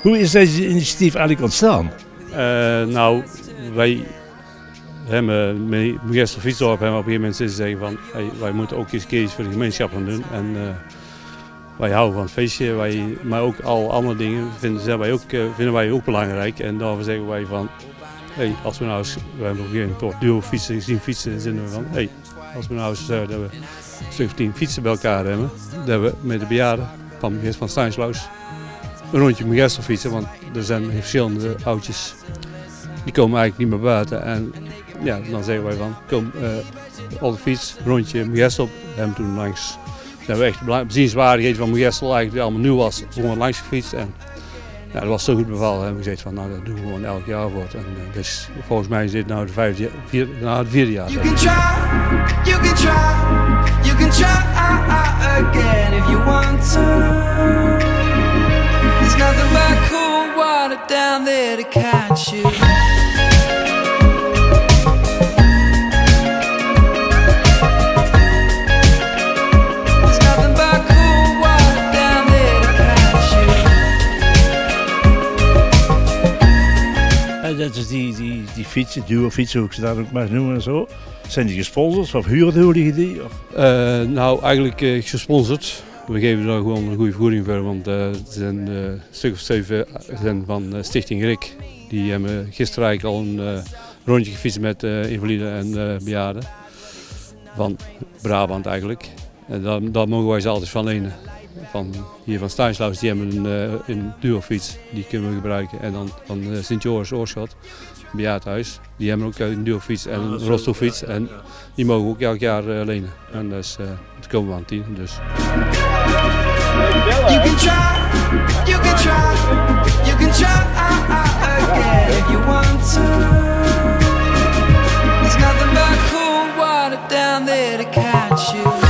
Hoe is deze initiatief eigenlijk ontstaan? Uh, nou, wij hebben met Gestel Fietsdorp hebben op een gegeven moment zeggen van hey, wij moeten ook eens keer voor de gemeenschap gaan doen. En uh, wij houden van het feestje, wij, maar ook al andere dingen vinden, wij ook, uh, vinden wij ook belangrijk. En daarvoor zeggen wij van, hey, als we nou eens, we hebben op een gegeven moment fietsen gezien fietsen, zitten we van, hey, als we nou eens dat we een stuk of tien fietsen bij elkaar hebben, dat we met de bejaarden van, van Steinslaus een rondje met fietsen, want er zijn verschillende oudjes die komen eigenlijk niet meer buiten. En ja, dan zeggen wij van, kom uh, op de fiets, rondje Mogestel. We hebben toen langs, dat we echt de bezienswaardigheid van Mogestel eigenlijk die allemaal nieuw was, gewoon langs gefietst. En ja, dat was zo goed bevallen. We hebben gezegd van, nou dat doen we gewoon elk jaar voor. En uh, dus volgens mij is dit nou de vijfde, vier, nou, het vierde jaar. You can you can you can down there to catch you. dat is die, die, die fietsen, duofietsen, hoe ik ze dat ook maar noemen en zo. Zijn die gesponsord of huren die? Of? Uh, nou, eigenlijk uh, gesponsord. We geven daar gewoon een goede vergoeding voor, want er zijn een stuk of zeven zijn van Stichting RIK. Die hebben gisteren eigenlijk al een rondje gefietst met invaliden en bejaarden. Van Brabant eigenlijk. En daar, daar mogen wij ze altijd van lenen van hier van Steinslaus, die hebben een, een duofiets, die kunnen we gebruiken. En dan van Sint-Joris Oorschot, bejaardhuis, die hebben ook een duofiets en een rolstoelfiets. En die mogen we ook elk jaar lenen. En dat is, het komen we aan tien, dus. You can try, you can try, you can try again if you want to. There's nothing but cool water down there to catch you.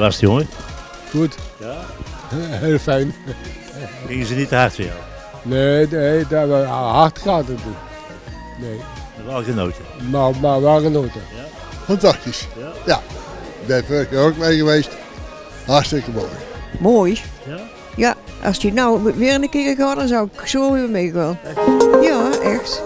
was het, jongen? Goed. Ja? Heel fijn. Gingen ze er niet te hard voor jou? Nee, nee dat, hard gaat het niet. Nee. Wel genoten? Maar, maar wel genoten. Ja? Fantastisch. Ja? Ja. Ik ben vorig jaar ook mee geweest. Hartstikke mooi. Mooi? Ja? Ja, als je nou weer een keer gaat, dan zou ik zo weer meegaan. Ja, echt.